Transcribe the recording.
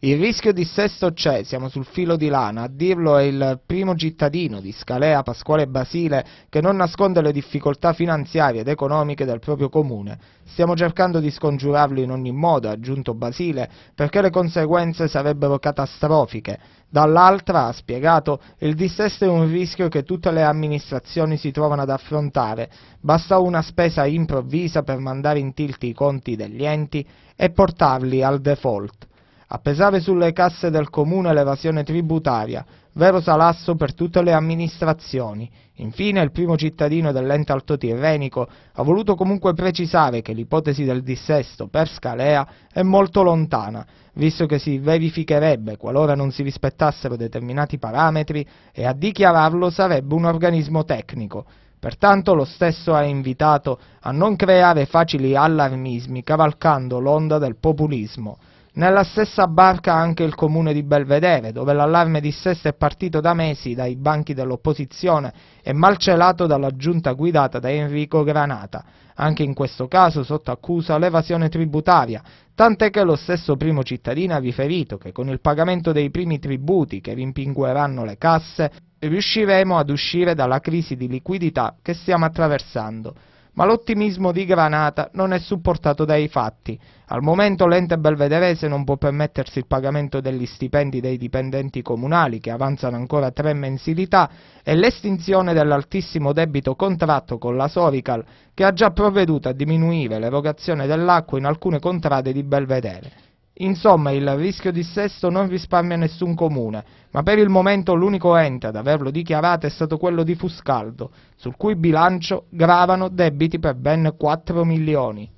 Il rischio dissesto c'è, siamo sul filo di lana, a dirlo è il primo cittadino di Scalea, Pasquale Basile, che non nasconde le difficoltà finanziarie ed economiche del proprio comune. Stiamo cercando di scongiurarlo in ogni modo, ha aggiunto Basile, perché le conseguenze sarebbero catastrofiche. Dall'altra, ha spiegato, il dissesto è un rischio che tutte le amministrazioni si trovano ad affrontare. Basta una spesa improvvisa per mandare in tilt i conti degli enti e portarli al default. A pesare sulle casse del comune l'evasione tributaria, vero salasso per tutte le amministrazioni. Infine il primo cittadino dell'ente altotirrenico ha voluto comunque precisare che l'ipotesi del dissesto per Scalea è molto lontana, visto che si verificherebbe qualora non si rispettassero determinati parametri e a dichiararlo sarebbe un organismo tecnico. Pertanto lo stesso ha invitato a non creare facili allarmismi cavalcando l'onda del populismo. Nella stessa barca anche il comune di Belvedere, dove l'allarme dissesto è partito da mesi dai banchi dell'opposizione e malcelato dalla giunta guidata da Enrico Granata. Anche in questo caso sotto accusa l'evasione tributaria, tant'è che lo stesso primo cittadino ha riferito che con il pagamento dei primi tributi che rimpingueranno le casse riusciremo ad uscire dalla crisi di liquidità che stiamo attraversando ma l'ottimismo di Granata non è supportato dai fatti. Al momento l'ente belvederese non può permettersi il pagamento degli stipendi dei dipendenti comunali che avanzano ancora tre mensilità e l'estinzione dell'altissimo debito contratto con la Sorical che ha già provveduto a diminuire l'erogazione dell'acqua in alcune contrade di Belvedere. Insomma, il rischio dissesto non risparmia nessun comune, ma per il momento l'unico ente ad averlo dichiarato è stato quello di Fuscaldo, sul cui bilancio gravano debiti per ben 4 milioni.